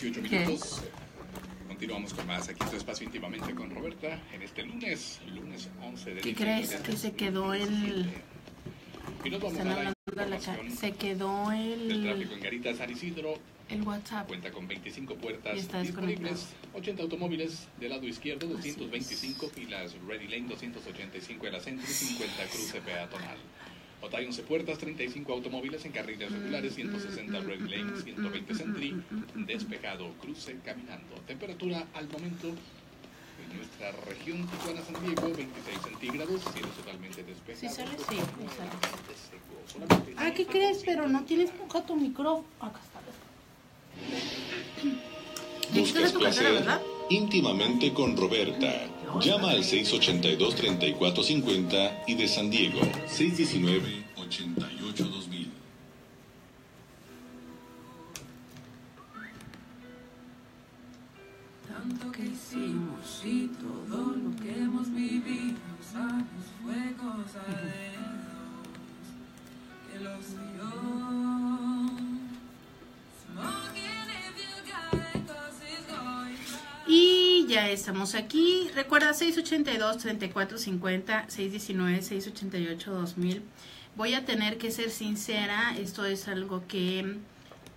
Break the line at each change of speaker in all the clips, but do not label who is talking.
18 minutos. Continuamos con más aquí en tu espacio íntimamente con Roberta en este lunes, lunes 11 de
¿Qué crees? Que se quedó el...
2017. Y nos vamos a la
de la
información
Se quedó
del tráfico
el,
en Garitas, San Isidro.
el WhatsApp.
Cuenta con 25
Y
puertas disponibles, 80 automóviles del lado izquierdo, 225 filas Ready Lane, 285 en la centro y 50 cruce peatonal. Otay 11 puertas, 35 automóviles en carriles regulares, 160 Ready Lane, 120 Sentry, despejado, cruce caminando. Temperatura al momento en nuestra región Tijuana San Diego, 26 centígrados, cielo totalmente despejado.
Sí sale, sí, sí sale. Ah, ¿qué
5%
crees? Pero no
de
tienes nunca tu micrófono. Acá está.
¿Buscas placer?
¿verdad?
Íntimamente con Roberta. Llama al 682-3450 y de San Diego 619-88-2000.
Tanto que hicimos y todo lo que hemos vivido, sabes, fue cosa de Dios, que los dio.
Ya estamos aquí. Recuerda 682-3450, 619-688-2000. Voy a tener que ser sincera, esto es algo que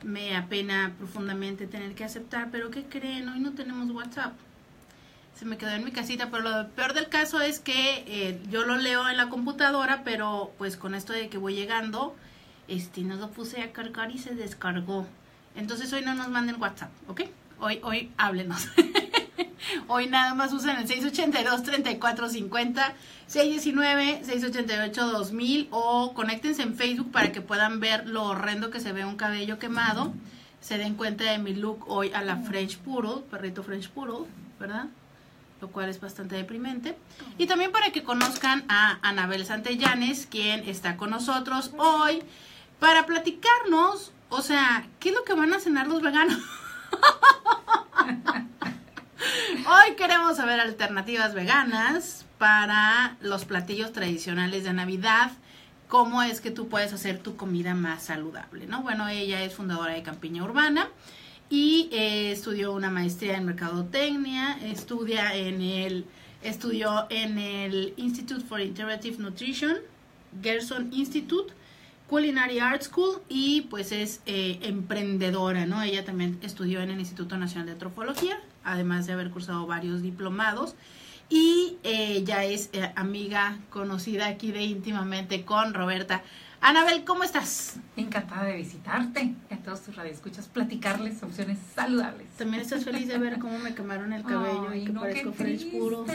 me apena profundamente tener que aceptar, pero ¿qué creen? Hoy no tenemos WhatsApp. Se me quedó en mi casita, pero lo peor del caso es que eh, yo lo leo en la computadora, pero pues con esto de que voy llegando, este, no lo puse a cargar y se descargó. Entonces hoy no nos manden WhatsApp, ¿ok? Hoy, hoy háblenos. Hoy nada más usan el 682-3450, 619-688-2000 o conéctense en Facebook para que puedan ver lo horrendo que se ve un cabello quemado. Se den cuenta de mi look hoy a la French Poodle, perrito French Poodle, ¿verdad? Lo cual es bastante deprimente. Y también para que conozcan a Anabel Santellanes, quien está con nosotros hoy para platicarnos, o sea, ¿qué es lo que van a cenar los veganos? Hoy queremos saber alternativas veganas para los platillos tradicionales de Navidad. Cómo es que tú puedes hacer tu comida más saludable, ¿no? Bueno, ella es fundadora de Campiña Urbana y eh, estudió una maestría en mercadotecnia, estudia en el estudió en el Institute for Integrative Nutrition, Gerson Institute, Culinary Art School y pues es eh, emprendedora, ¿no? Ella también estudió en el Instituto Nacional de Antropología, además de haber cursado varios diplomados y eh, ya es eh, amiga conocida aquí de íntimamente con Roberta. Anabel, ¿cómo estás?
Encantada de visitarte, a todos tus radioescuchas, platicarles opciones saludables.
También estás feliz de ver cómo me quemaron el cabello
Ay,
y que
no,
parezco French puro.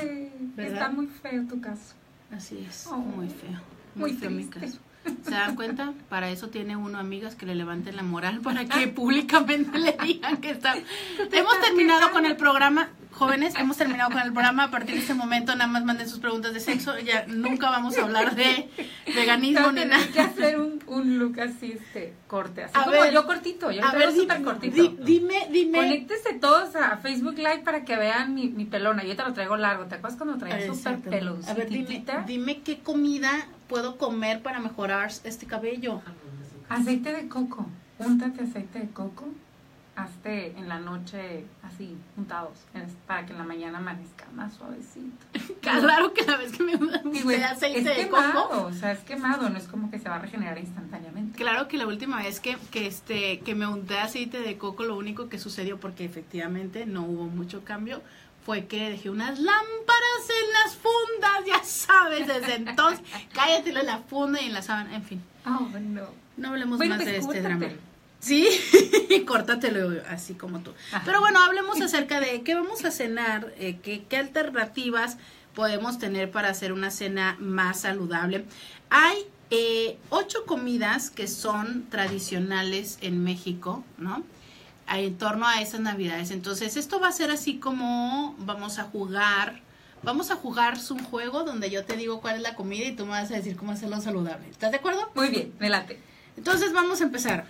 Está muy feo tu caso.
Así es,
Oh,
muy feo. Muy,
muy
feo mi caso. ¿Se dan cuenta? Para eso tiene uno amigas que le levanten la moral para que públicamente le digan que está. Hemos terminado con el programa, jóvenes, hemos terminado con el programa. A partir de este momento nada más manden sus preguntas de sexo. Ya nunca vamos a hablar de veganismo ni nada.
que hacer un, un look así, este, corte, así
A
como
ver,
yo cortito, yo
A ver,
súper cortito.
di- dime, dime.
Conéctese todos a Facebook Live para que vean mi, mi pelona. Yo te lo traigo largo. ¿Te acuerdas cuando traía súper pelos?
A ver, dime, dime qué comida puedo comer para mejorar este cabello.
Aceite de coco. Úntate aceite de coco. Hazte en la noche así, juntados, para que en la mañana amanezca más suavecito.
Claro que la vez que me
güey,
aceite
es
de
quemado,
coco.
o sea, es quemado, no es como que se va a regenerar instantáneamente.
Claro que la última vez que, que este que me unté aceite de coco, lo único que sucedió, porque efectivamente no hubo mucho cambio, fue que dejé unas lámparas en las fundas, ya sabes, desde entonces, cállatelo en la funda y en la sábana, en fin,
Oh, no.
no hablemos
Bueno,
más
pues,
de este
córtate.
drama. Sí, córtatelo así como tú.
Ajá.
Pero bueno, hablemos acerca de qué vamos a cenar, eh, qué, qué alternativas podemos tener para hacer una cena más saludable. Hay eh, ocho comidas que son tradicionales en México, ¿no? En torno a esas navidades. Entonces, esto va a ser así como vamos a jugar. Vamos a jugar un juego donde yo te digo cuál es la comida y tú me vas a decir cómo hacerlo saludable. ¿Estás de acuerdo?
Muy bien, me late.
Entonces vamos a empezar.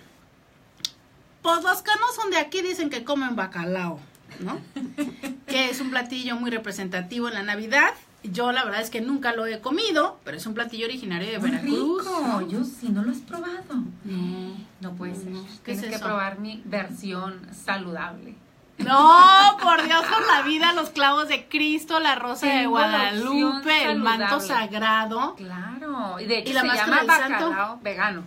Pues los que no son de aquí dicen que comen bacalao, ¿no? que es un platillo muy representativo en la Navidad. Yo la verdad es que nunca lo he comido, pero es un platillo originario de Veracruz.
rico. Yo sí, no lo has probado.
No.
No puede ser.
No, ¿qué
Tienes
es
que probar mi versión saludable.
No, por Dios, por la vida, los clavos de Cristo, la rosa de
Tengo
Guadalupe, el manto sagrado.
Claro, y de hecho
¿Y la
se
máscara
llama
del santo?
bacalao vegano.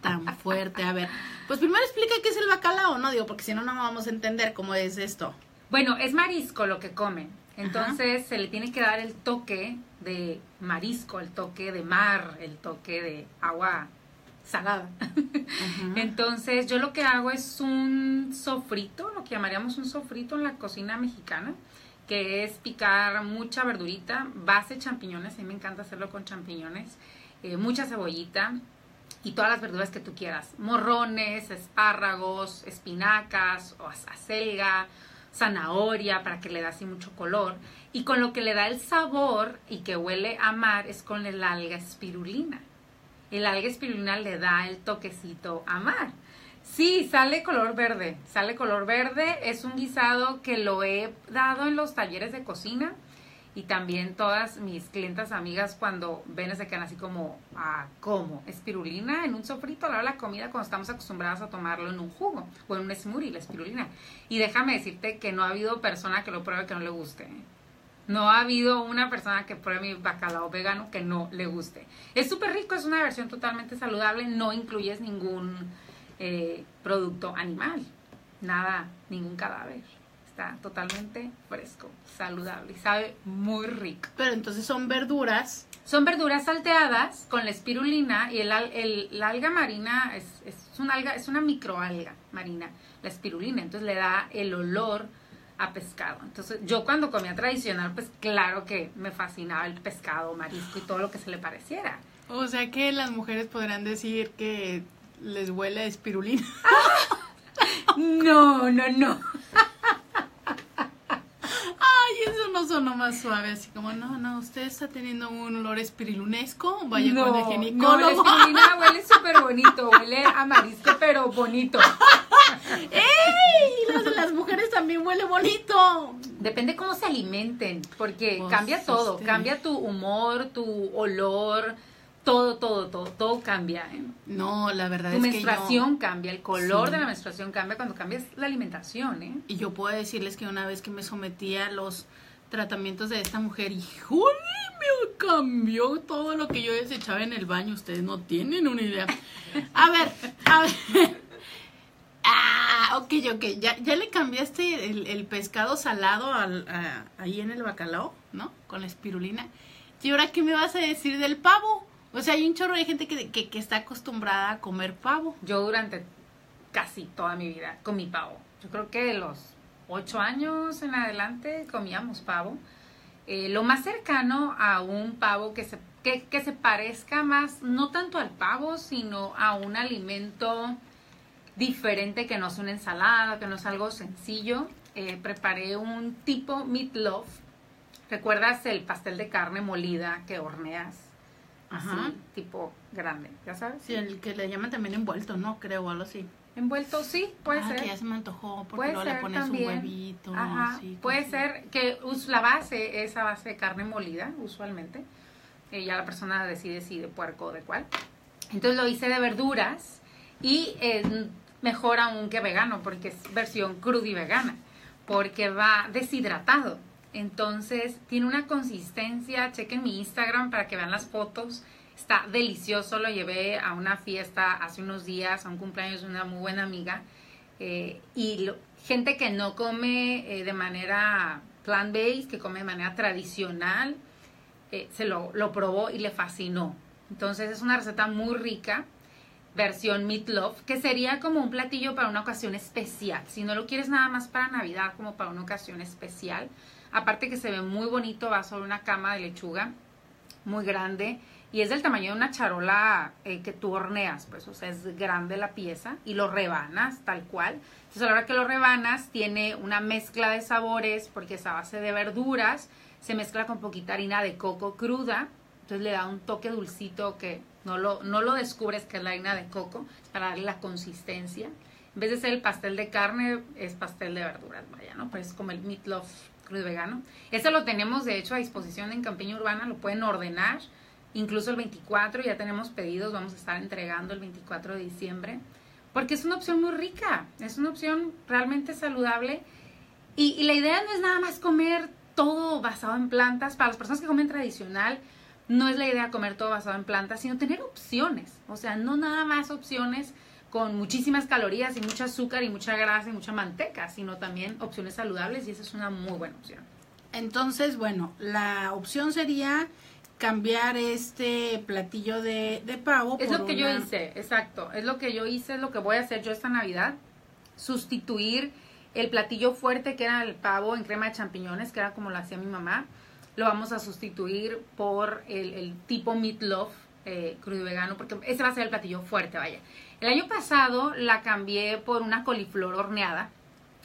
Tan fuerte, a ver. Pues primero explica qué es el bacalao, ¿no? Digo, porque si no, no vamos a entender cómo es esto.
Bueno, es marisco lo que comen. Entonces se le tiene que dar el toque de marisco, el toque de mar, el toque de agua salada. Entonces yo lo que hago es un sofrito, lo que llamaríamos un sofrito en la cocina mexicana, que es picar mucha verdurita, base champiñones, a mí me encanta hacerlo con champiñones, eh, mucha cebollita y todas las verduras que tú quieras, morrones, espárragos, espinacas o acelga, zanahoria para que le da así mucho color. Y con lo que le da el sabor y que huele a mar es con el alga espirulina. El alga espirulina le da el toquecito a mar. Sí, sale color verde, sale color verde. Es un guisado que lo he dado en los talleres de cocina y también todas mis clientas amigas cuando ven se quedan así como, ah, ¿cómo? ¿Espirulina en un sofrito a la hora de la comida cuando estamos acostumbradas a tomarlo en un jugo o en un smoothie, la espirulina? Y déjame decirte que no ha habido persona que lo pruebe que no le guste. No ha habido una persona que pruebe mi bacalao vegano que no le guste. Es súper rico, es una versión totalmente saludable, no incluyes ningún eh, producto animal, nada, ningún cadáver. Está totalmente fresco, saludable y sabe muy rico.
Pero entonces son verduras.
Son verduras salteadas con la espirulina y el, alga marina es, es una alga, es una microalga marina, la espirulina, entonces le da el olor a pescado. Entonces, yo cuando comía tradicional, pues claro que me fascinaba el pescado, marisco y todo lo que se le pareciera.
O sea que las mujeres podrán decir que les huele a espirulina.
No, no, no.
Ay, eso no sonó más suave, así como, no, no, usted está teniendo un olor espirilunesco, vaya
no,
con el
no, la
ginecólogo.
espirulina huele súper bonito, huele a marisco, pero bonito.
¡Ey! Las de las mujeres también huele bonito.
Depende cómo se alimenten, porque
Pues,
cambia todo, cambia tu humor, tu olor, todo, todo, todo, todo cambia. ¿eh?
No, la verdad
Tu
es que
menstruación
yo...
cambia, el color
Sí.
de la menstruación cambia cuando cambias la alimentación, ¿eh?
Y yo puedo decirles que una vez que me sometí a los tratamientos de esta mujer, híjole, me cambió todo lo que yo desechaba en el baño. Ustedes no tienen una idea. A ver, a ver. Ah, ok, ok. Ya, ya le cambiaste el, pescado salado al, a- ahí en el bacalao, ¿no? Con la espirulina. ¿Y ahora qué me vas a decir del pavo? O sea, hay un chorro de gente que, que, está acostumbrada a comer pavo.
Yo durante casi toda mi vida comí pavo. Yo creo que los ocho años en adelante comíamos pavo. Eh, lo más cercano a un pavo que se, que, que se parezca más, no tanto al pavo, sino a un alimento diferente que no es una ensalada, que no es algo sencillo. Eh, preparé un tipo meatloaf. ¿Recuerdas el pastel de carne molida que horneas? Así,
Ajá.
tipo grande, ¿ya sabes?
Sí, el que le llaman también envuelto, ¿no? Creo, algo así.
Envuelto, sí, puede
ah,
ser.
que ya se me antojó, porque
Puede
luego
ser
le pones
también.
un huevito.
Ajá,
sí,
puede ser que la base es a base de carne molida, usualmente. Eh, ya la persona decide si de puerco o de cuál. Entonces lo hice de verduras y eh, mejor aún que vegano, porque es versión cruda y vegana, porque va deshidratado. Entonces tiene una consistencia, chequen mi Instagram para que vean las fotos. Está delicioso, lo llevé a una fiesta hace unos días, a un cumpleaños de una muy buena amiga. Eh, y gente que no come eh, de manera plant-based, que come de manera tradicional, eh, se lo, lo probó y le fascinó. Entonces es una receta muy rica, versión meatloaf, que sería como un platillo para una ocasión especial. Si no lo quieres nada más para Navidad, como para una ocasión especial. Aparte que se ve muy bonito, va sobre una cama de lechuga muy grande y es del tamaño de una charola eh, que tú horneas, pues, o sea, es grande la pieza y lo rebanas tal cual. Entonces, a la hora que lo rebanas, tiene una mezcla de sabores porque es a base de verduras, se mezcla con poquita harina de coco cruda, entonces le da un toque dulcito que no lo, no lo descubres que es la harina de coco, para darle la consistencia. En vez de ser el pastel de carne, es pastel de verduras, vaya, ¿no? Pues es como el meatloaf crudo vegano. Ese lo tenemos, de hecho, a disposición en Campiña Urbana, lo pueden ordenar incluso el 24 ya tenemos pedidos, vamos a estar entregando el 24 de diciembre porque es una opción muy rica, es una opción realmente saludable. Y la idea no es nada más comer todo basado en plantas. Para las personas que comen tradicional, no es la idea comer todo basado en plantas, sino tener opciones. O sea, no nada más opciones con muchísimas calorías y mucho azúcar y mucha grasa y mucha manteca, sino también opciones saludables y esa es una muy buena opción.
Entonces, bueno, la opción sería cambiar este platillo de, de pavo.
Es
por
lo que yo hice, exacto. Es lo que yo hice, es lo que voy a hacer yo esta Navidad. Sustituir el platillo fuerte que era el pavo en crema de champiñones, que era como lo hacía mi mamá. Lo vamos a sustituir por el, el tipo meatloaf eh, crudo y vegano, porque ese va a ser el platillo fuerte, vaya. El año pasado la cambié por una coliflor horneada,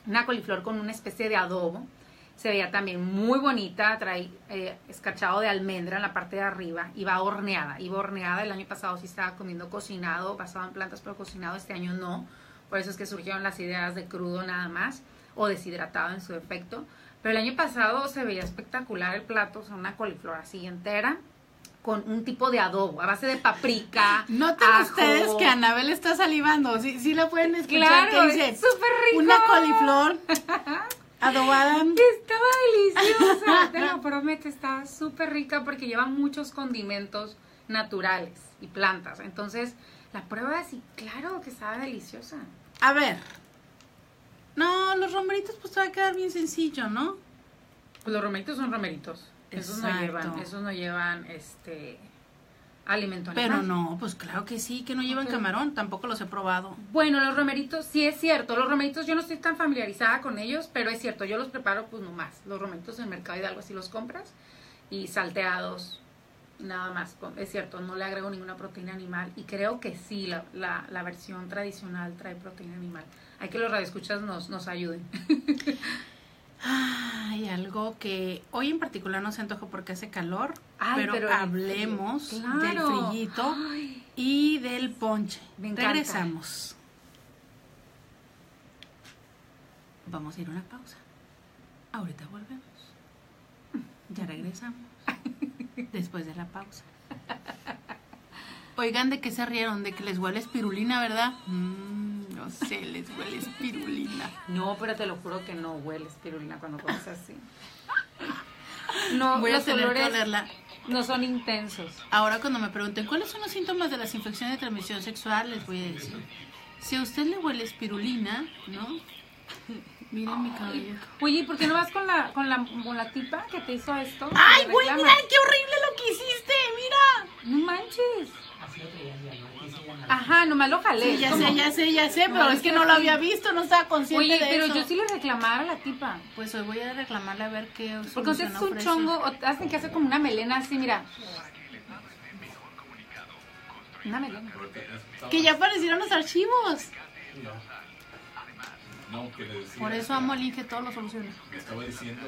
una coliflor con una especie de adobo. Se veía también muy bonita, trae eh, escarchado de almendra en la parte de arriba va horneada. Iba horneada, el año pasado sí estaba comiendo cocinado, basado en plantas, pero cocinado este año no. Por eso es que surgieron las ideas de crudo nada más o deshidratado en su defecto. Pero el año pasado se veía espectacular el plato, o una coliflor así entera con un tipo de adobo a base de paprika.
Noten
ajo.
ustedes que Anabel está salivando. Sí, sí la pueden escuchar.
Claro,
que dice,
es súper rico.
Una coliflor adobada.
Estaba deliciosa, te lo prometo, estaba súper rica porque lleva muchos condimentos naturales y plantas. Entonces, la pruebas y claro que estaba deliciosa.
A ver. No, los romeritos pues te va a quedar bien sencillo, ¿no?
Pues los romeritos son romeritos. Esos no llevan, esos no llevan este alimento
Pero
animal.
no, pues claro que sí, que no llevan camarón, tampoco los he probado.
Bueno, los romeritos, sí es cierto. Los romeritos yo no estoy tan familiarizada con ellos, pero es cierto, yo los preparo pues nomás. Los romeritos en el mercado Hidalgo así los compras y salteados, nada más. Es cierto, no le agrego ninguna proteína animal y creo que sí, la, la, la versión tradicional trae proteína animal. Hay que los radioescuchas nos, nos ayuden.
Hay algo que hoy en particular no se antoja porque hace calor,
Ay,
pero,
pero el
hablemos del frillito
Ay.
y del ponche.
Me.
Regresamos. Vamos a ir a una pausa. Ahorita volvemos. Ya regresamos. Después de la pausa. Oigan, ¿de qué se rieron? De que les huele espirulina, ¿verdad? Mm, no sé, les huele espirulina.
No, pero te lo juro que no huele espirulina cuando comes así. No,
Voy a
los
tener que
olores
olerla.
no son intensos.
Ahora cuando me pregunten cuáles son los síntomas de las infecciones de transmisión sexual, les voy a decir. Si a usted le huele espirulina, ¿no? Miren mi cabello.
Oye, ¿y por qué no vas con la, con la, con la tipa que te hizo esto?
¡Ay,
¿Le
güey, mira qué horrible lo que hiciste! ¡Mira!
No manches. Ajá, nomás lo jalé.
Sí, ya
¿Cómo?
sé, ya sé, ya sé, pero es que no lo había visto, no estaba consciente
Oye,
de
pero
eso.
yo sí le reclamara a la tipa.
Pues hoy voy a reclamarle a ver qué
Porque usted es un
ofrece.
chongo, o hacen que hace como una melena así, mira. Una melena.
Que ya aparecieron los archivos.
No, que le decía.
Por eso amo al Inge, todo lo soluciona.
Me estaba diciendo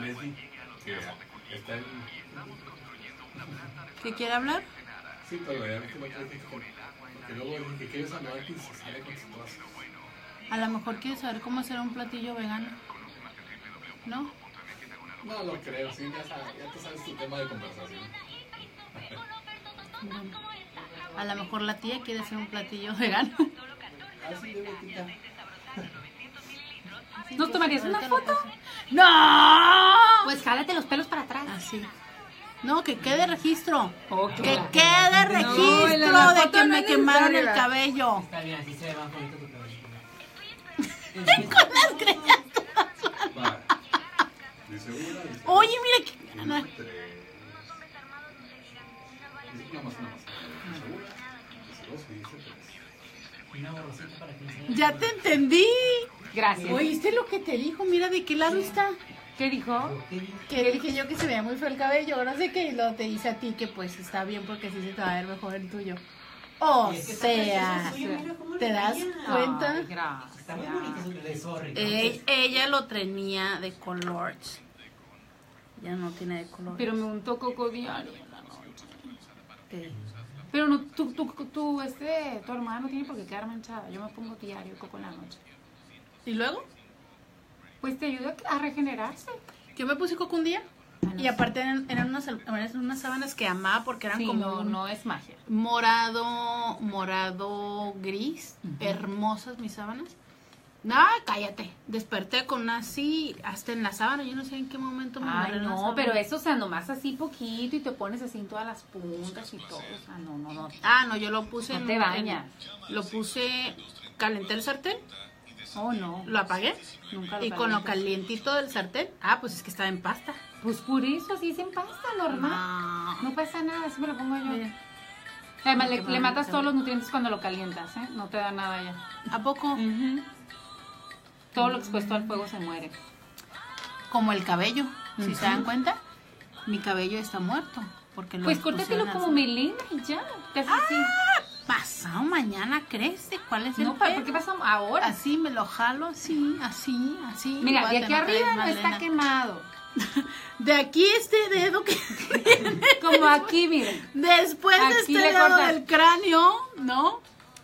Leslie que está en.
¿Que quiere hablar?
Sí, pero ya ves que la otra vez dije que- Porque luego dije que quieres hablar y se sale con sus cosas.
A lo mejor quiere saber cómo hacer un platillo vegano. ¿No?
No lo creo, sí, ya, sabes, ya te sabes tu tema de conversación.
Bueno, a lo mejor la tía quiere hacer un platillo vegano.
Así de boquita.
¿Nos tomarías una foto?
¡No!
Pues jálate los pelos para atrás.
Así. No, que quede registro. Que quede
No,
registro de que
no
me quemaron el cabello.
Está bien, así se ve más bonito tu cabello.
Con las greñas.
Dice
Oye, mira que. Ya te entendí.
Gracias.
¿Oíste lo que te dijo? Mira de qué lado está.
¿Qué dijo?
Que dije yo que se veía muy feo el cabello. No sé qué. Y luego te dice a ti que pues está bien porque así se te va a ver mejor el tuyo. O
que
sea, ¿te das cuenta?
Ay, gracias.
Está muy bonito.
Eh, ella lo tenía de colores. Ya no tiene de colores.
Pero me untó coco diario en la noche.
¿Qué?
Pero no, tú, tú, tú, este, tu hermana no tiene por qué quedar manchada. Yo me pongo diario coco en la noche.
¿Y luego?
Pues te ayuda a regenerarse.
Yo me puse coco un día.
Ah, no
Y aparte eran, eran unas, eran unas sábanas que amaba porque eran
Sí,
como
no, no es magia.
morado, morado gris. Hermosas mis sábanas. No, cállate. Desperté con una así, hasta en la sábana. Yo no sé en qué momento me
Ay, no, pero eso, o sea, nomás así poquito y te pones así en todas las puntas y todo. O sea, no, no, no.
Ah, no, yo lo puse
No
en-
te
en-
bañas.
lo puse, calenté el sartén,
Oh, no.
lo apagué.
Nunca lo
Y con lo calientito del sartén, ah, pues es que estaba en pasta.
Pues por eso, así se empasta, normal.
No.
No pasa nada, así me lo pongo yo.
Mira,
Además, le, matas todos los nutrientes cuando lo calientas, ¿eh? No te da nada ya.
¿A poco?
Todo lo expuesto al fuego se muere.
Como el cabello, si
Ujú.
se dan cuenta, mi cabello está muerto. Porque lo
Pues córtatelo como melena y ya. Te haces así.
Pasado mañana crece, ¿cuál es el
No, ¿para-
pedo?
¿por qué pasa ahora?
Así me lo jalo, así, así, así.
Mira, de aquí arriba no está quemado.
De aquí este dedo que
Como aquí, miren.
después de este dedo
cortas.
del cráneo, ¿no?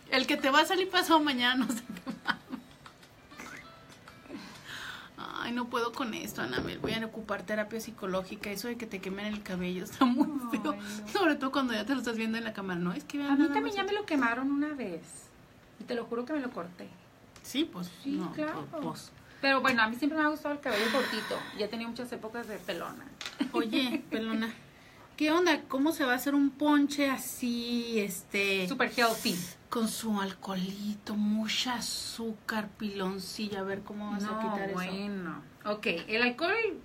El que te va a salir pasado mañana, no sé Ay, no puedo con esto, Anabel. Voy a ocupar terapia psicológica. Eso de que te quemen el cabello está muy feo.
No.
Sobre todo cuando ya te lo estás viendo en la cámara, ¿no? Es que vean
A mí también ya me lo quemaron una vez. Y te lo juro que me lo corté.
Sí, pues.
Sí,
no,
claro.
pues,
Pero bueno, a mí siempre me ha gustado el cabello cortito. Ya he tenido muchas épocas de pelona.
Oye, pelona, ¿qué onda? ¿Cómo se va a hacer un ponche así, este,
Super healthy.
Con su alcoholito, mucha azúcar, piloncillo? A ver cómo vas a quitar eso.
bueno. Ok, el alcohol,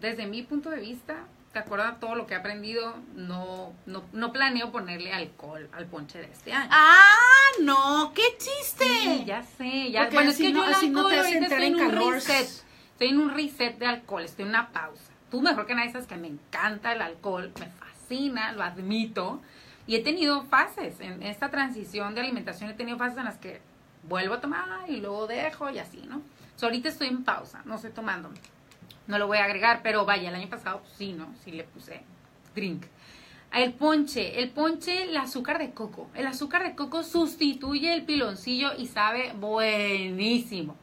desde mi punto de vista, de acuerdo a todo lo que he aprendido, no, no, no planeo ponerle alcohol al ponche de este año.
¡Ah, no! ¡Qué chiste!
Sí, ya sé, ya.
Porque
Bueno, es que
no-
yo el
así no
alcohol
te entrar
en un reset. Estoy en un reset de alcohol, estoy en una pausa. Tú mejor que nadie sabes que me encanta el alcohol, me fascina, lo admito. Y he tenido fases, en esta transición de alimentación he tenido fases en las que vuelvo a tomar y luego dejo y así, ¿no? So, ahorita estoy en pausa, no estoy tomando. No lo voy a agregar, pero vaya, el año pasado pues, sí, ¿no? Sí le puse drink. El ponche, el ponche, el azúcar de coco. El azúcar de coco sustituye el piloncillo y sabe buenísimo.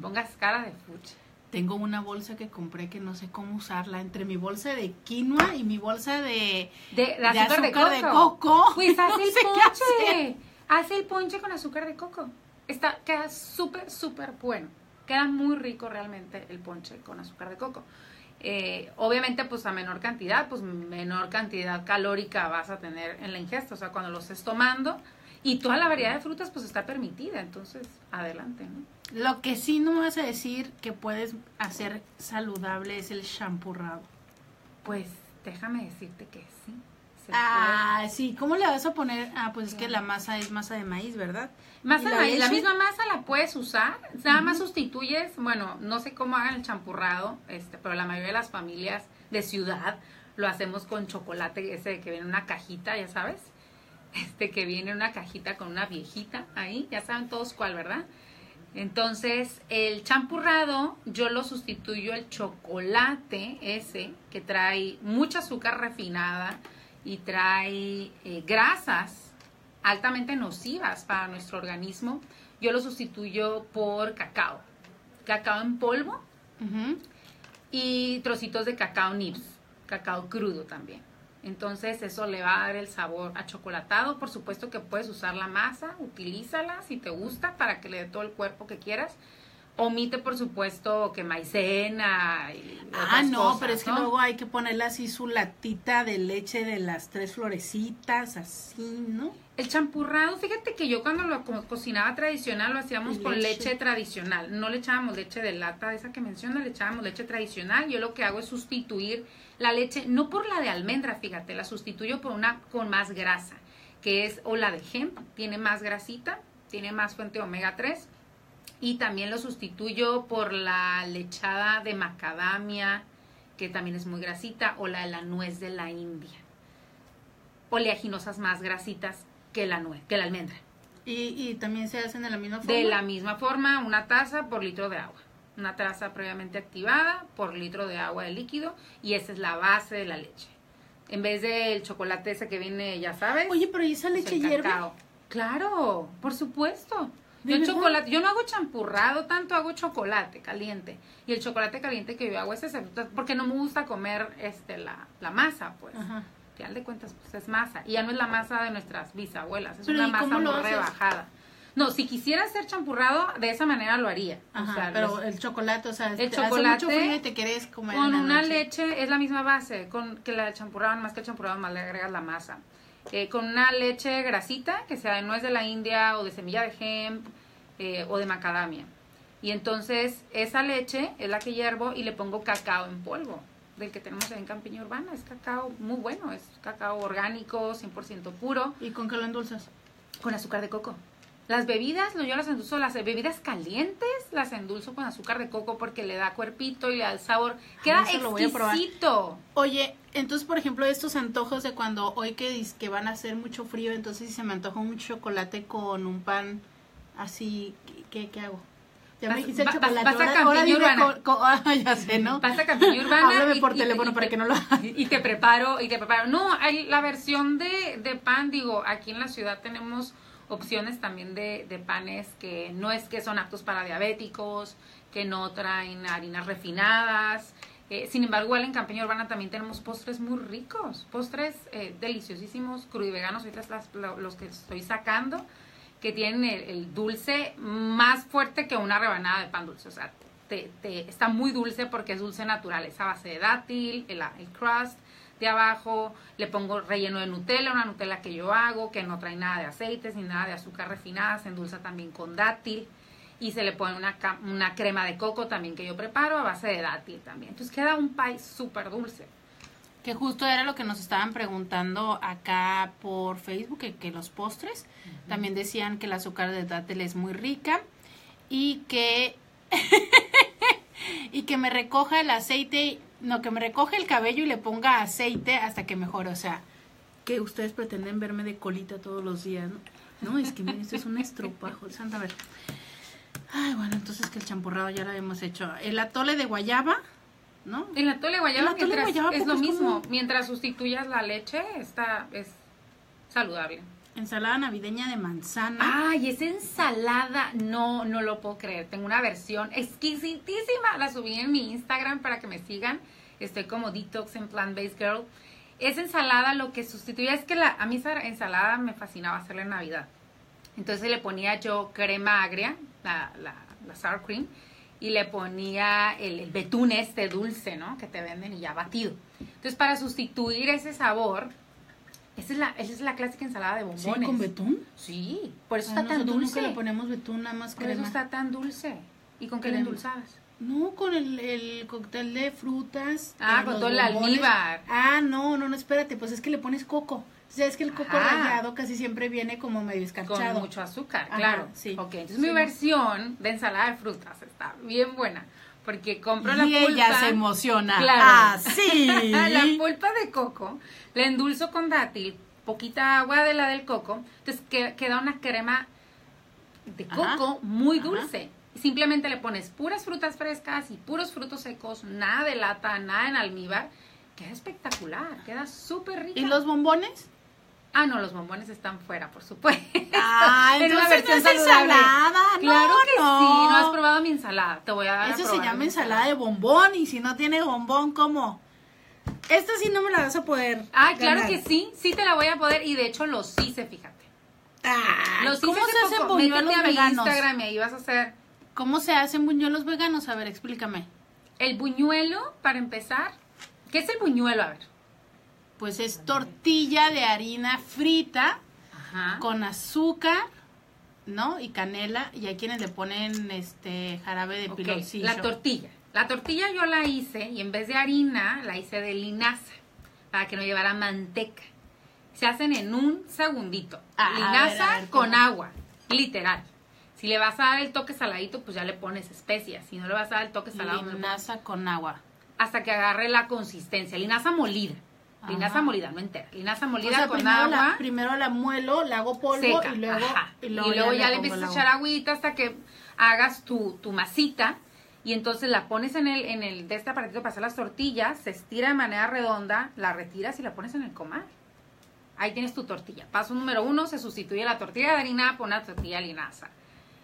Pongas cara de fuche.
Tengo una bolsa que compré que no sé cómo usarla. Entre mi bolsa de quinoa y mi bolsa de,
De, de azúcar, de,
azúcar de
coco.
coco.
Pues
No
haz el
sé qué
ponche. Haz el ponche con azúcar de coco. Está, queda súper, súper bueno. Queda muy rico realmente el ponche con azúcar de coco. Eh, obviamente, pues a menor cantidad, pues menor cantidad calórica vas a tener en la ingesta. O sea, cuando lo estés tomando. Y toda la variedad de frutas, pues está permitida. Entonces, adelante, ¿no?
Lo que sí no vas a decir que puedes hacer saludable es el champurrado.
Pues déjame decirte que sí.
Ah, sí. ¿Cómo le vas a poner? Ah, pues es que la masa es masa de maíz, ¿verdad?
Masa
¿Y
de maíz, la misma masa la puedes usar, nada más sustituyes, bueno, no sé cómo hagan el champurrado, este, pero la mayoría de las familias de ciudad lo hacemos con chocolate ese que viene en una cajita, ya sabes, este que viene en una cajita con una viejita ahí, ya saben todos cuál, ¿verdad? Entonces, el champurrado yo lo sustituyo el chocolate ese que trae mucha azúcar refinada y trae eh, grasas altamente nocivas para nuestro organismo. Yo lo sustituyo por cacao, cacao en polvo y trocitos de cacao nibs, cacao crudo también. Entonces eso le va a dar el sabor a chocolatado. Por supuesto que puedes usar la masa, utilízala si te gusta para que le dé todo el cuerpo que quieras. Omite, por supuesto, que maicena y
Ah, no,
cosas,
pero es que luego hay que ponerle así su latita de leche de las tres florecitas, así, ¿no?
El champurrado, fíjate que yo cuando lo co- cocinaba tradicional lo hacíamos con
leche.
leche tradicional. No le echábamos leche de lata, esa que menciona, le echábamos leche tradicional. Yo lo que hago es sustituir la leche, no por la de almendra, fíjate, la sustituyo por una con más grasa, que es o la de hemp, tiene más grasita, tiene más fuente omega 3. Y también lo sustituyo por la lechada de macadamia, que también es muy grasita, o la de la nuez de la India oleaginosas más grasitas que la nuez, que la almendra.
Y, y también se hacen de la misma forma.
De la misma forma, una taza por litro de agua. Una taza previamente activada por litro de agua de líquido y esa es la base de la leche. En vez del chocolate ese que viene, ya sabes.
Oye, pero ¿y esa
pues
leche hierve?
Claro, por supuesto.
¿De
Yo
verdad?
chocolate, yo no hago champurrado tanto, hago chocolate caliente. Y el chocolate caliente que yo hago es ese, porque no me gusta comer este la, la masa, pues.
Ajá.
Al final de cuentas, pues es masa. Y ya no es la masa de nuestras bisabuelas, es
Pero,
una
¿y
masa muy rebajada. No, si quisiera hacer champurrado, de esa manera lo haría. O
Ajá,
sea,
pero
los-
el chocolate, o sea,
El
te hace
chocolate
mucho frío y te quieres comer
con una leche es la misma base con que la champurrado, más que el champurrado, más le agregas la masa. Eh, con una leche grasita, que sea de nuez de la India o de semilla de hemp eh, o de macadamia. Y entonces esa leche es la que hiervo y le pongo cacao en polvo, del que tenemos en Campiña Urbana. Es cacao muy bueno, es cacao orgánico, 100% puro,
¿Y con qué lo endulzas?
con azúcar de coco. Las bebidas, yo las endulzo, las bebidas calientes las endulzo con azúcar de coco porque le da cuerpito y le da el sabor. Queda exquisito.
Oye, entonces, por ejemplo, estos antojos de cuando hoy que, que van a hacer mucho frío, entonces si se me antoja un chocolate con un pan así, ¿qué, qué hago? Ya me
Vas-
dijiste el
va-
chocolate.
vas- vas a Campiña Urbana.
co- co- ah, ya sé, ¿no?
Vas a Campiña Urbana.
Háblame por
y-
teléfono
y
para que no lo hagas.
Y te preparo, y te preparo. No, hay la versión de, de pan, digo, aquí en la ciudad tenemos opciones también de, de panes que no es que son aptos para diabéticos, que no traen harinas refinadas. Eh, sin embargo, en Campiña Urbana también tenemos postres muy ricos, postres eh, deliciosísimos, crudiveganos, ahorita las- lo- los que estoy sacando, que tienen el, dulce más fuerte que una rebanada de pan dulce. O sea, te, está muy dulce porque es dulce natural, es a base de dátil, el, el crust de abajo, le pongo relleno de Nutella, una Nutella que yo hago, que no trae nada de aceites ni nada de azúcar refinada, se endulza también con dátil y se le pone una, una crema de coco también que yo preparo a base de dátil también. Entonces queda un pie súper dulce.
Que justo era lo que nos estaban preguntando acá por Facebook, que, que los postres también decían que el azúcar de dátil es muy rica y que y que me recoja el aceite, no, que me recoja el cabello y le ponga aceite hasta que mejore, o sea, que ustedes pretenden verme de colita todos los días, ¿no? No, es que miren, esto es un estropajo, santa a ver. Ay, bueno, entonces que el champurrado ya lo habíamos hecho. El atole de guayaba, ¿no?
El atole de guayaba,
atole
mientras-
guayaba,
es
¿poco
lo
es
mismo.
como-
Mientras sustituyas la leche, está, es saludable.
Ensalada navideña de manzana.
Ay, esa ensalada, no, no lo puedo creer. Tengo una versión exquisitísima. La subí en mi Instagram para que me sigan. Estoy como Detox en Plant Based Girl. Esa ensalada lo que sustituía es que la, a mí esa ensalada me fascinaba hacerla en Navidad. Entonces le ponía yo crema agria, la, la, sour cream, y le ponía el, el betún este dulce, ¿no? Que te venden y ya batido. Entonces para sustituir ese sabor, esa es la, esa es la clásica ensalada de
¿Sí,
bombones.
con betún?
Sí, por eso
Ah,
está tan
nosotros
dulce.
nunca le ponemos betún, nada más
Por eso está tan dulce. ¿Y con qué le endulzabas?
No, con el, el cóctel de frutas.
Ah, con todo el almíbar.
Ah, no, no, no, espérate, pues es que le pones coco. Sabes que el coco
Ajá.
rallado casi siempre viene como medio
Con
escarchado.
mucho azúcar,
Ajá,
claro.
sí.
Ok, entonces
Sí.
mi versión de ensalada de frutas está bien buena. Porque compro la
y
pulpa.
ella se emociona.
Claro.
Ah, sí.
la pulpa de coco, la endulzo con dátil, poquita agua de la del coco, entonces que- queda una crema de
Ajá,
coco muy
ajá.
dulce. Simplemente le pones puras frutas frescas y puros frutos secos, nada de lata, nada en almíbar. Queda espectacular, queda súper rica.
¿Y los bombones?
Ah, no, los bombones están fuera, por supuesto.
Ah,
En una
entonces no es ensalada.
Claro
no,
que
no.
sí, no has probado mi ensalada. Te voy a dar a
Eso se
probar
llama ensalada de bombón y si no tiene bombón, ¿cómo? Esta sí no me la vas a poder.
Ah, claro que sí, sí te la voy a poder y de hecho los hice, fíjate.
Ay,
Los
¿Cómo
hice
se
hace
hacen buñuelos
a mi
veganos?
Instagram y ahí vas a hacer
¿Cómo se hacen buñuelos veganos? A ver, explícame.
el buñuelo para empezar. ¿Qué es el buñuelo? A ver.
Pues es tortilla de harina frita
Ajá.
con azúcar, ¿no? Y canela. Y hay quienes le ponen este jarabe de
Ok,
piloncillo.
La tortilla. La tortilla yo la hice y en vez de harina la hice de linaza para que no llevara manteca. Se hacen en un segundito.
Ah, a
linaza
ver, a ver,
con agua, literal. Si le vas a dar el toque saladito, pues ya le pones especias. Si no le vas a dar el toque salado, no
Linaza con agua.
hasta que agarre la consistencia. Linaza molida. Linaza
Ajá.
molida, no entera. Linaza
O
molida
sea,
con
primero
agua.
la, primero la muelo, la hago polvo
seca.
y luego, y luego,
ya, le empiezas a echar agüita hasta que hagas tu, tu masita y entonces la pones en el, en el de este aparatito para hacer las tortillas, se estira de manera redonda, la retiras y la pones en el comal. Ahí tienes tu tortilla. Paso número uno, se sustituye la tortilla de harina por una tortilla de linaza.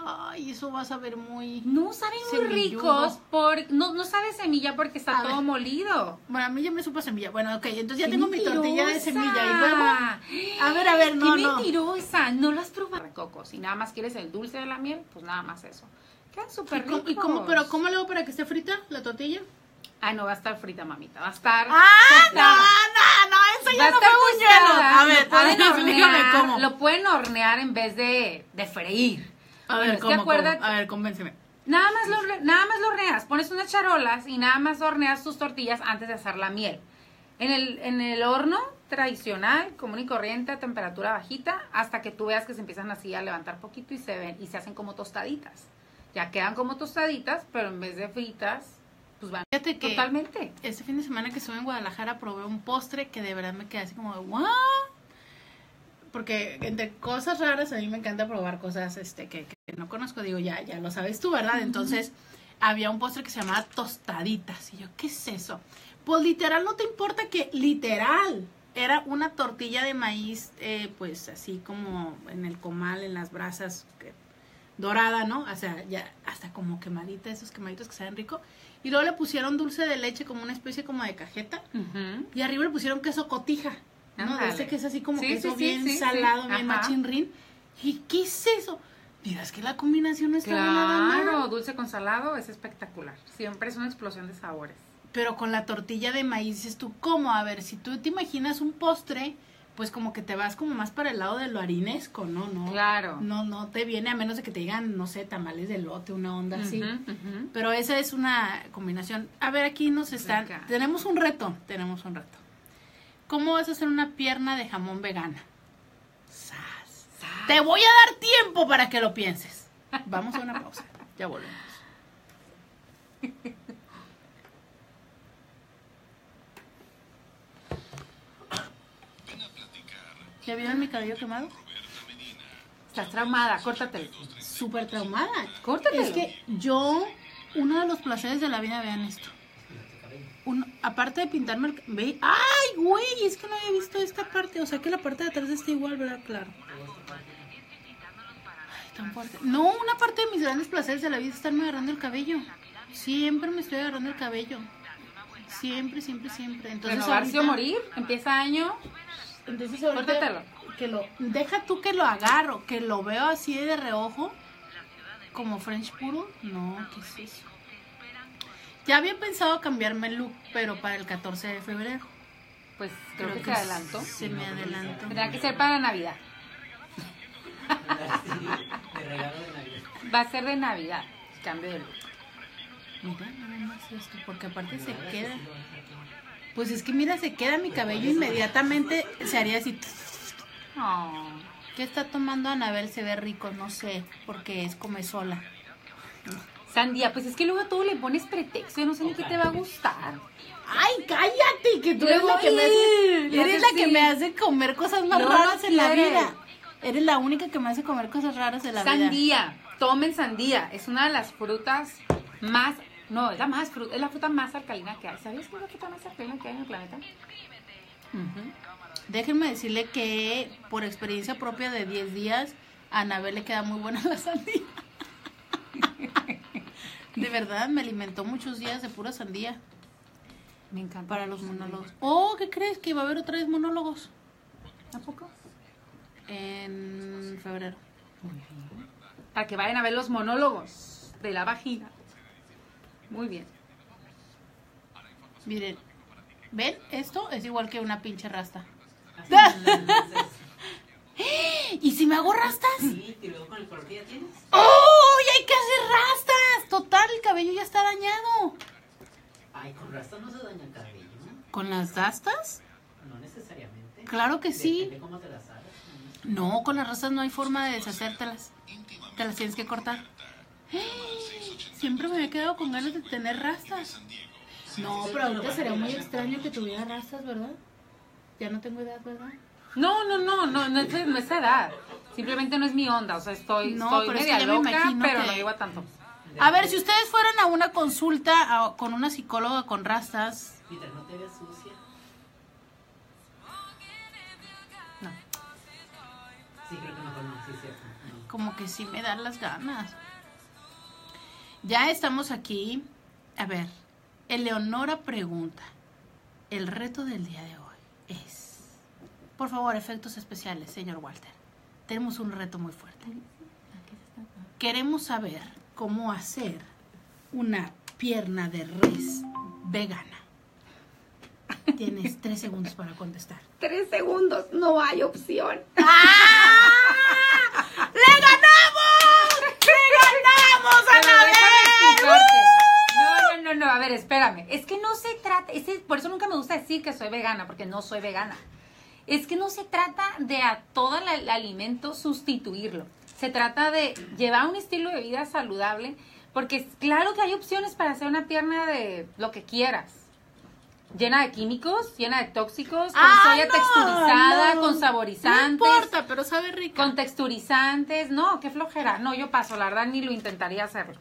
Ay, eso va a saber muy...
No saben muy ricos, por, no, no sabe semilla porque está
A
todo
ver.
molido.
Bueno, a mí ya me supo semilla. Bueno, ok, entonces ya
¡Qué
tengo mi tortilla de semilla y luego... A ver, a ver, no,
¡Qué
no.
mentirosa! No lo has probado. Coco, si nada más quieres el dulce de la miel, pues nada más eso. Quedan
¿Y
súper ricos.
y cómo- pero cómo le hago para que esté frita la tortilla?
Ah, no, va a estar frita, mamita. Va a estar...
¡Ah, no, no, no! Eso
Va
ya no
estar
fue buñuelo.
tostada.
A ver,
lo pueden,
a ver, dígame
hornear,
cómo.
lo pueden hornear en vez de, de freír.
A ver. A ver, convénceme.
Nada más, lo, nada más lo horneas, pones unas charolas y nada más horneas tus tortillas antes de hacer la miel. En el, en el horno tradicional, común y corriente, a temperatura bajita, hasta que tú veas que se empiezan así a levantar poquito y se ven y se hacen como tostaditas. Ya quedan como tostaditas, pero en vez de fritas, pues van
Fíjate que
totalmente.
este fin de semana que estuve en Guadalajara probé un postre que de verdad me quedé así como de ¿what? Porque entre cosas raras a mí me encanta probar cosas este que, que no conozco. Digo, ya, ya lo sabes tú, ¿verdad? Entonces había un postre que se llamaba tostaditas. Y yo, ¿qué es eso? Pues literal, no te importa que literal era una tortilla de maíz, eh, pues así como en el comal, en las brasas, que- dorada, ¿no? O sea, ya hasta como quemadita, esos quemaditos que saben rico. Y luego le pusieron dulce de leche como una especie como de cajeta. Y arriba le pusieron queso cotija. ¿No? De
Ándale.
este que es así como
Sí,
queso
sí,
bien
sí,
salado, bien machinrín. ¿Y qué es eso? Mira, es que la combinación no está nada mal.
Claro, dulce con salado es espectacular. Siempre es una explosión de sabores.
Pero con la tortilla de maíz dices tú, ¿cómo? A ver, si tú te imaginas un postre, pues como que te vas como más para el lado de lo harinesco, ¿no? No,
Claro.
no, no te viene a menos de que te digan, no sé, tamales de lote, una onda así. Pero esa es una combinación. A ver, aquí nos están. Tenemos un reto. Tenemos un reto. ¿Cómo vas a hacer una pierna de jamón vegana? Sas. Te voy a dar tiempo para que lo pienses. Vamos a una pausa. Ya volvemos. ¿Ya vieron mi cabello quemado?
Estás traumada, córtatelo.
Súper traumada.
Córtatelo.
Es que yo, uno de los placeres de la vida, vean esto. Un- aparte de pintarme el... Ve, ¡Ay, güey! Es que no había visto esta parte. O sea que la parte de atrás está igual, ¿verdad? Claro. Ay, tan fuerte. No, una parte de mis grandes placeres de la vida es estarme agarrando el cabello. Siempre me estoy agarrando el cabello. Siempre, siempre, siempre. Entonces,
Renovarse o morir. Empieza año.
entonces ahorita que lo deja tú que lo agarro, que lo veo así de reojo como French puro. No, ¿qué es eso? Ya había pensado cambiarme el look, pero para el 14 de febrero.
Pues creo, que se adelantó.
Se me adelantó.
Tendrá que ser para Navidad.
De regalo de Navidad.
Va a ser de Navidad. Cambio de look.
Mira, nada más esto, porque aparte se queda. Pues es que mira, se queda mi cabello inmediatamente, se haría así.
Oh.
¿Qué está tomando Anabel? Se ve rico, no sé, porque es come sola.
Sandía, pues es que luego a todo le pones pretexto. Yo no sé ni qué te va a gustar.
¡Ay, cállate! Que tú eres la que me hace, eres la que me hace comer cosas más raras en la vida. Eres la única que me hace comer cosas raras en la vida.
Sandía. Tomen sandía. Es una de las frutas más. No, es la más fruta, es la fruta más alcalina que hay. ¿Sabías que es la fruta más alcalina que hay en el planeta?
Déjenme decirle que por experiencia propia de 10 días, a Anabel le queda muy buena la sandía. De verdad, me alimentó muchos días de pura sandía
Me encanta.
para los monólogos. Oh, ¿qué crees? Que va a haber otra vez monólogos
¿A poco?
en febrero.
Para que vayan a ver los monólogos de la vagina. Muy bien.
Miren, ¿ven? Esto es igual que una pinche rasta. ¿Y si me hago rastas?
Sí, con el color que ya tienes.
¡Oh! ¡Ya hay que hacer rastas! Total, el cabello ya está dañado.
Ay, con rasta no se daña el cabello.
¿Con las rastas?
No necesariamente.
Claro que sí.
Depende cómo te las hagas. ¿no?
Con las rastas no hay forma de deshacértelas. Te las tienes que cortar. Siempre me había quedado con ganas de tener rastas. No, pero ahorita sería muy extraño que tuviera rastas, ¿verdad? Ya no tengo edad, ¿verdad?
No, no, no, no, no es, no es edad. Simplemente no es mi onda. O sea, estoy,
No,
estoy
pero es que
media loca, pero
que-
no llego a tanto.
A ver, si ustedes fueran a una consulta a- con una psicóloga con rastas,
Mientras no te veas sucia.
No.
Sí, creo que mejor no, sí, es cierto. No.
como que sí me dan las ganas. Ya estamos aquí. A ver, Eleonora pregunta. El reto del día de hoy es, por favor, efectos especiales, señor Walter. Tenemos un reto muy fuerte. Queremos saber cómo hacer una pierna de res vegana. Tienes tres segundos para contestar.
Tres segundos, no hay opción.
¡Ah! ¡Le ganamos! ¡Le ganamos, Anabel!
explicarte. No, no, no, no, a ver, espérame. Es que no se trata, es, por eso nunca me gusta decir que soy vegana, porque no soy vegana. Es que no se trata de a todo el alimento sustituirlo. Se trata de llevar un estilo de vida saludable, porque claro que hay opciones para hacer una pierna de lo que quieras. Llena de químicos, llena de tóxicos, con
Ah,
soya
no,
texturizada,
no.
con
No
saborizantes.
importa, pero sabe rica.
Con texturizantes, no, qué flojera. No, yo paso, la verdad ni lo intentaría hacerlo.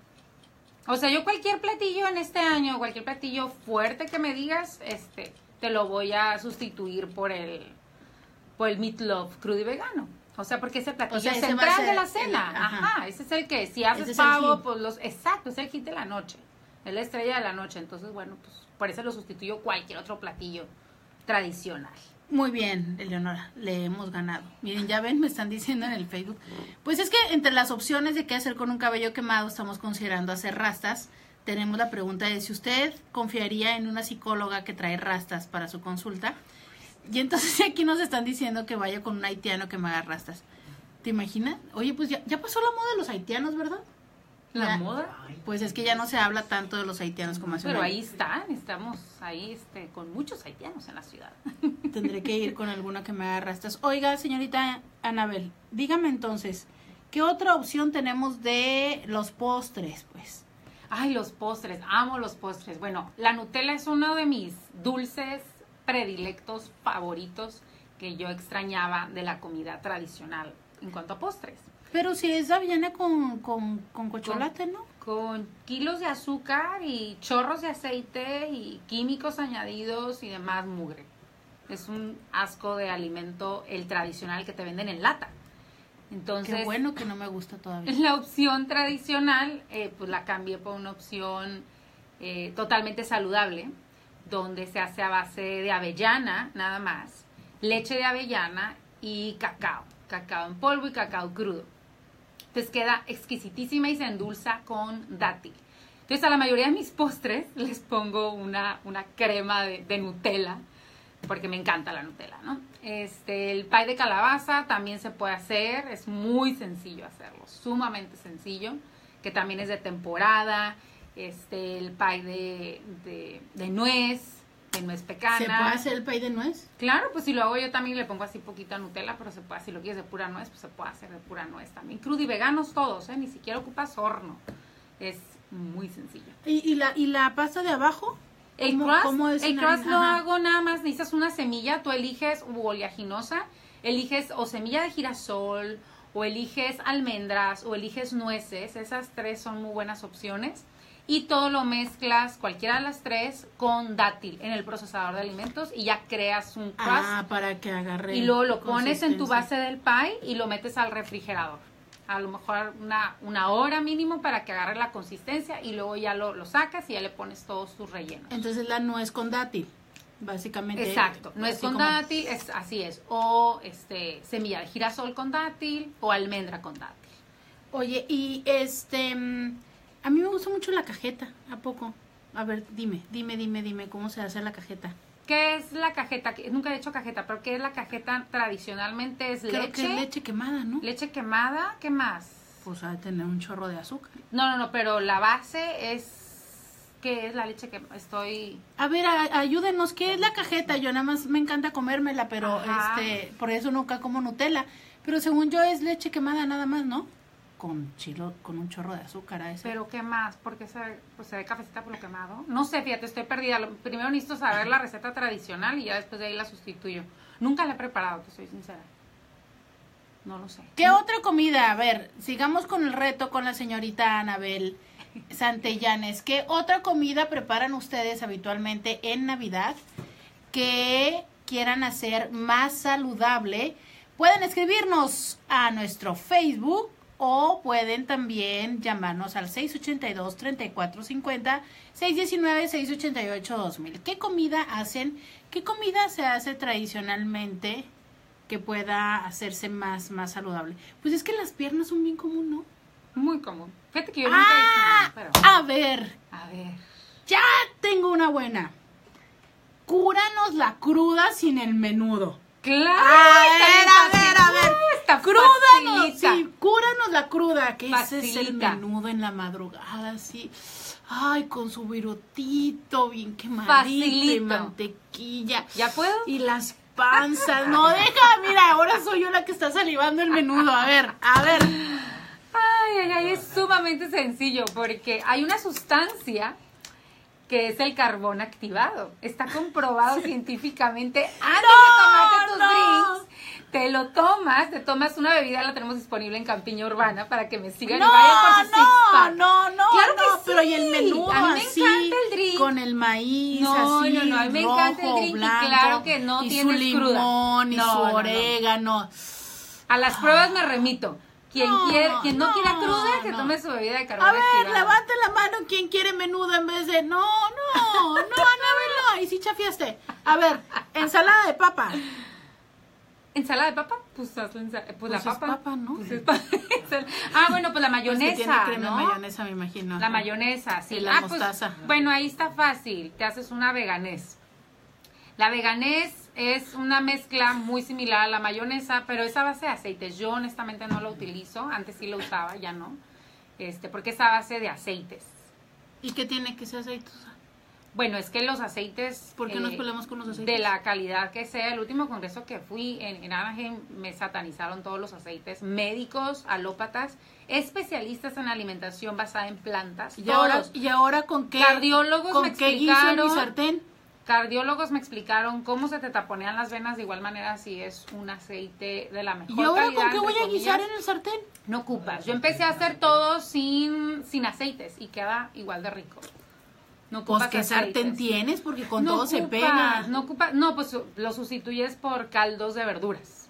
O sea, yo cualquier platillo en este año, cualquier platillo fuerte que me digas, este, te lo voy a sustituir por el, por el meatloaf crudo y vegano. O sea, porque ese platillo
O sea,
central
ser
de la
el-
cena.
ajá.
ajá. ese es el que, si haces pavo, pues los, exacto, es el hit de la noche. Es la estrella de la noche. Entonces, bueno, pues por eso lo sustituyo cualquier otro platillo tradicional.
Muy bien, Eleonora, le hemos ganado. Miren, ya ven, me están diciendo en el Facebook. Pues es que entre las opciones de qué hacer con un cabello quemado, estamos considerando hacer rastas. Tenemos la pregunta de si usted confiaría en una psicóloga que trae rastas para su consulta. Y entonces aquí nos están diciendo que vaya con un haitiano que me haga rastas. ¿Te imaginas? Oye, pues ya, ya pasó la moda de los haitianos, ¿verdad?
La
Ya.
moda.
Pues es que ya no se habla tanto de los haitianos como hace un
Pero
año.
ahí están, estamos ahí este, con muchos haitianos en la ciudad.
Tendré que ir con alguna que me haga rastas. Oiga, señorita Anabel, dígame entonces, ¿qué otra opción tenemos de los postres, pues?
Ay, los postres, amo los postres. Bueno, la Nutella es uno de mis dulces predilectos favoritos que yo extrañaba de la comida tradicional en cuanto a postres.
Pero si es avellana con, con, con chocolate, ¿no?
Con kilos de azúcar y chorros de aceite y químicos añadidos y demás mugre. Es un asco de alimento el tradicional que te venden en lata. Entonces,
Qué bueno que no me gusta todavía.
La opción tradicional, eh, pues la cambié por una opción eh, totalmente saludable, donde se hace a base de avellana, nada más, leche de avellana y cacao, cacao en polvo y cacao crudo. Pues queda exquisitísima y se endulza con dátil. Entonces a la mayoría de mis postres les pongo una, una crema de, de Nutella, porque me encanta la Nutella, ¿no? Este, el pie de calabaza también se puede hacer, es muy sencillo hacerlo, sumamente sencillo, que también es de temporada, este, el pie de, de, de nuez, de nuez pecana.
¿Se puede hacer el pay de nuez?
Claro, pues si lo hago yo también le pongo así poquita Nutella, pero se puede, si lo quieres de pura nuez, pues se puede hacer de pura nuez también. Crudo y veganos todos, ¿eh? Ni siquiera ocupas horno. Es muy sencillo.
¿Y, y la, ¿Y la pasta de abajo?
El
¿Cómo-
crust,
cómo es
el crust lo
Ajá.
hago nada más, necesitas una semilla, tú eliges u oleaginosa, eliges o semilla de girasol, o eliges almendras, o eliges nueces, esas tres son muy buenas opciones. Y todo lo mezclas, cualquiera de las tres, con dátil en el procesador de alimentos y ya creas un crust.
Ah, para que agarre.
y luego lo pones en tu base del pie y lo metes al refrigerador. A lo mejor una, una hora mínimo para que agarre la consistencia y luego ya lo, lo sacas y ya le pones todos tus rellenos.
Entonces la nuez con dátil, básicamente.
Exacto, no es con
como-
dátil, es, así es. O este semilla de girasol con dátil o almendra con dátil.
Oye, y este, mm, gusta mucho la cajeta, ¿a poco? A ver, dime, dime, dime, dime, ¿cómo se hace la cajeta?
¿Qué es la cajeta? Que- Nunca he hecho cajeta, pero ¿qué es la cajeta? Tradicionalmente es
Creo
leche.
que es leche quemada, ¿no?
leche quemada, ¿qué más?
Pues ha de tener un chorro de azúcar.
No, no, no, pero la base es... ¿Qué es la leche que estoy...?
A ver, a- ayúdenos, ¿qué es la cajeta? Yo nada más me encanta comérmela, pero
Ajá.
este, por eso nunca como Nutella. Pero según yo es leche quemada nada más, ¿no? Con chilo, con un chorro de azúcar a ese.
¿Pero qué más? Porque se, pues, se ve cafecita por lo quemado. No sé, fíjate, estoy perdida. Primero necesito saber la receta tradicional y ya después de ahí la sustituyo. Nunca la he preparado, te soy sincera. No lo sé.
¿Qué otra comida? A ver, sigamos con el reto con la señorita Anabel Santellanes. ¿Qué otra comida preparan ustedes habitualmente en Navidad que quieran hacer más saludable? Pueden escribirnos a nuestro Facebook o pueden también llamarnos al 682-3450, 619-688-2000. ¿Qué comida hacen? ¿Qué comida se hace tradicionalmente que pueda hacerse más, más saludable? Pues es que las piernas son bien común, ¿no?
Muy común. Fíjate que yo nunca
Ah,
pero...
a ver,
A ver.
ya tengo una buena. Cúranos la cruda sin el menudo.
Claro.
A ver, a ver, a ver.
Facilita.
sí, cúranos la cruda, que ese es el
Facilita.
menudo en la madrugada, así. Ay, con su virutito bien quemadito y mantequilla.
¿Ya puedo?
Y las panzas. No, deja, mira, ahora soy yo la que está salivando el menudo. A ver, a ver.
Ay, ay, ay, es sumamente sencillo porque hay una sustancia que es el carbón activado. Está comprobado científicamente. Antes de tomarte tus
no.
drinks, te lo tomas, te tomas una bebida, la tenemos disponible en Campiña Urbana para que me sigan
No,
y vayan por su
no, no, no,
Claro que
no,
sí.
pero y el menudo
A mí me encanta el drink.
con el maíz
No,
así,
no, no, a mí me
rojo,
encanta el drink y
blanco,
claro que no
y
tienes
su
cruda.
limón y
No,
su
no, no.
orégano.
A las pruebas me remito. Quien,
No,
quiere, quien no,
no,
quiera cruda, que
no.
tome su bebida de carbón
A ver, levante la mano quien quiere menudo en vez de no, no, no, Anabel, no, ahí sí chafiaste. A ver, ensalada de papa.
¿Ensalada de papa? Pues, la pues,
Pues
la
es
papa.
papa, ¿no?
Pues es pa- ah, bueno, pues la
Pues
mayonesa,
tiene crema
¿no?
mayonesa, me imagino.
La mayonesa, sí.
Y la
ah, pues,
mostaza.
bueno, ahí está fácil. Te haces una veganés. La veganés es una mezcla muy similar a la mayonesa, pero es a base de aceites. Yo honestamente no la utilizo. Antes sí lo usaba, ya no. Este, porque es a base de aceites.
¿Y qué tiene que ser aceitosa?
Bueno, es que los aceites...
¿Por qué
eh,
nos peleamos con los aceites?
De la calidad que sea. El último congreso que fui en, en Anaheim me satanizaron todos los aceites. Médicos, alópatas, especialistas en alimentación basada en plantas.
¿Y ahora. ¿Y ahora con qué?
Cardiólogos
¿Con
me
qué guiso en mi
explicaron.
sartén?
Cardiólogos me explicaron cómo se te taponean las venas de igual manera si es un aceite de la mejor
¿Y ahora
calidad.
con qué voy a guisar en el sartén?
No ocupas. Yo empecé a hacer todo sin, sin aceites y queda igual de rico. No
Pues qué sartén tienes, porque con
No
todo se pega.
No ocupa, no, pues lo sustituyes por caldos de verduras.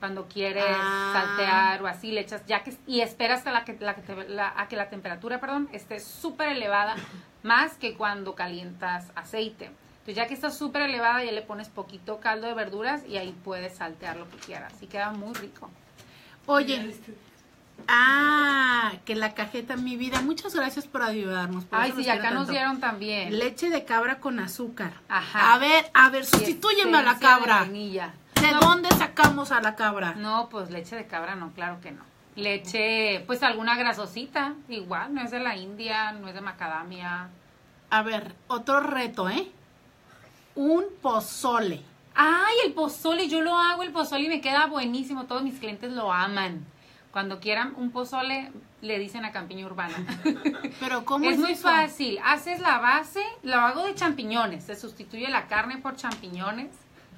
Cuando quieres
Ah.
saltear o así, le echas, ya que, y esperas hasta la que, la que te- la- a que la temperatura, perdón, esté súper elevada, más que cuando calientas aceite. Entonces ya que está súper elevada, ya le pones poquito caldo de verduras y ahí puedes saltear lo que quieras. Y queda muy rico.
Oye, ah, que la cajeta mi vida. Muchas gracias por ayudarnos. por
Ay, sí, acá nos dieron también.
Leche de cabra con azúcar.
Ajá.
A ver, a ver, sustitúyeme a la
de
cabra.
vainilla.
¿De
No,
dónde sacamos a la cabra?
No, pues leche de cabra no, claro que no. Leche, pues alguna grasosita, igual, no es de la India, no es de macadamia.
A ver, otro reto, ¿eh? Un pozole.
Ay, el pozole, yo lo hago el pozole y me queda buenísimo, todos mis clientes lo aman. Cuando quieran un pozole, le dicen a Campiña Urbana.
Pero ¿cómo
es
es,
muy
eso?
fácil, haces la base, lo hago de champiñones, se sustituye la carne por champiñones.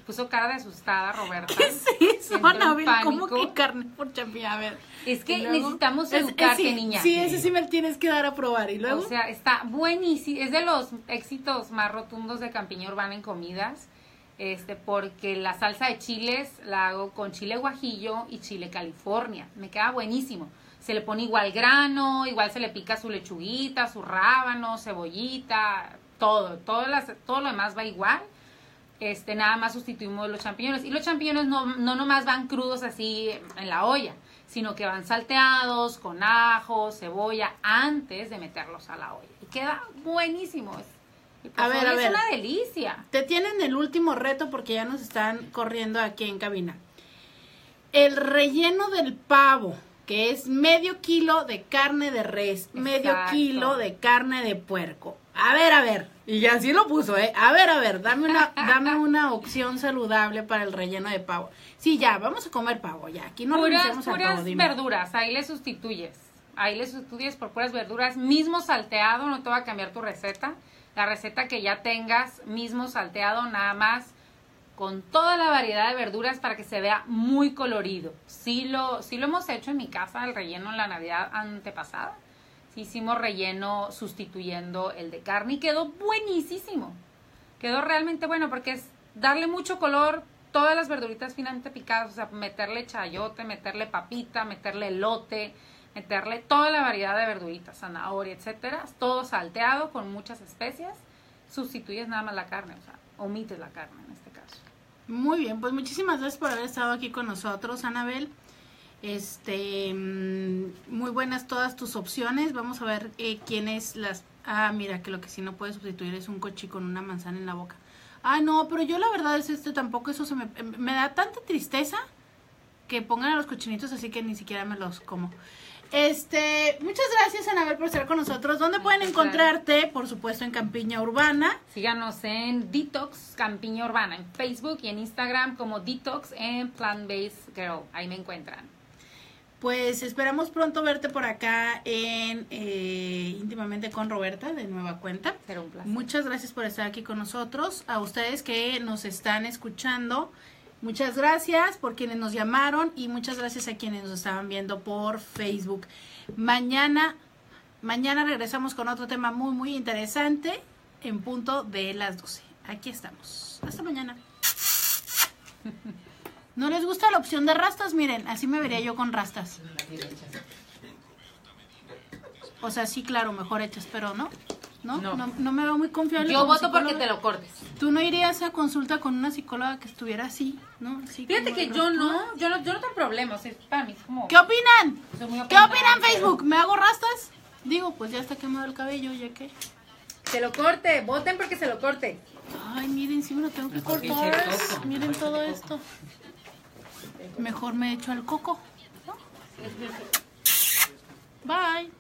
Puso cara de asustada Roberta.
¿Qué es eso, Anabel? ¿Cómo que carne por champiñón? A ver.
Es que
luego-
necesitamos
Es- es-
educarte,
sí,
niña.
Sí, ese sí me lo tienes que dar a probar. ¿Y luego?
O sea, está buenísimo. Es de los éxitos más rotundos de Campiña Urbana en comidas. Este, porque la salsa de chiles la hago con chile guajillo y chile California. Me queda buenísimo. Se le pone igual grano, igual se le pica su lechuguita, su rábano, cebollita, todo. Todo, todo lo demás va igual. Este, nada más sustituimos los champiñones. Y los champiñones no, no nomás van crudos así en la olla, sino que van salteados con ajo, cebolla, antes de meterlos a la olla. Y queda buenísimo.
A ver, a ver.
Es una delicia.
Te tienen el último reto porque ya nos están corriendo aquí en cabina. El relleno del pavo, que es medio kilo de carne de res, medio kilo de carne de puerco. A ver, a ver. Y así lo puso, ¿eh? A ver, a ver, dame una, dame una opción saludable para el relleno de pavo. Sí, ya, vamos a comer pavo, ya. Aquí no
puras
renunciamos al
puras
pavo, dime.
verduras, ahí le sustituyes. Ahí le sustituyes por puras verduras, mismo salteado, no te va a cambiar tu receta. La receta que ya tengas, mismo salteado, nada más con toda la variedad de verduras para que se vea muy colorido. Sí lo, sí lo hemos hecho en mi casa, el relleno en la Navidad antepasada. Hicimos relleno sustituyendo el de carne y quedó buenísimo. Quedó realmente bueno porque es darle mucho color, todas las verduritas finamente picadas, o sea, meterle chayote, meterle papita, meterle elote, meterle toda la variedad de verduritas, zanahoria, etcétera, todo salteado con muchas especias, sustituyes nada más la carne, o sea, omites la carne en este caso.
Muy bien, pues muchísimas gracias por haber estado aquí con nosotros, Anabel. Este, mm, muy buenas todas tus opciones. Vamos a ver eh, quién es las. Ah, mira, que lo que sí no puede sustituir es un cochi con una manzana en la boca. Ah, no, pero yo la verdad es este tampoco eso se me, me da tanta tristeza que pongan a los cochinitos así que ni siquiera me los como. Este, muchas gracias Anabel por estar con nosotros. ¿Dónde pueden encontrarte? Por supuesto en Campiña Urbana.
Síganos en Detox Campiña Urbana, en Facebook y en Instagram como Detox en Plant Based Girl. Ahí me encuentran.
Pues esperamos pronto verte por acá en eh, íntimamente con Roberta de nueva cuenta.
Será un placer.
Muchas gracias por estar aquí con nosotros. A ustedes que nos están escuchando, muchas gracias por quienes nos llamaron y muchas gracias a quienes nos estaban viendo por Facebook. Mañana, mañana regresamos con otro tema muy, muy interesante en punto de las 12. Aquí estamos. Hasta mañana. ¿No les gusta la opción de rastas? Miren, así me vería yo con rastas. O sea, sí, claro, mejor hechas, pero no. ¿No?
No.
No, no me veo muy confiable.
Yo voto porque te lo cortes.
Tú no irías a consulta con una psicóloga que estuviera así, ¿no? Así
Fíjate que yo no, yo no, yo no tengo problemas. Es para mí es como.
¿Qué opinan? ¿Qué opinan Facebook? ¿Me hago rastas? Digo, pues ya está quemado el cabello, ya que.
Se lo corte, voten porque se lo corte.
Ay, miren, sí me lo tengo que
Mejor
cortar. Miren todo esto. Mejor me echo al coco. ¿no? Bye.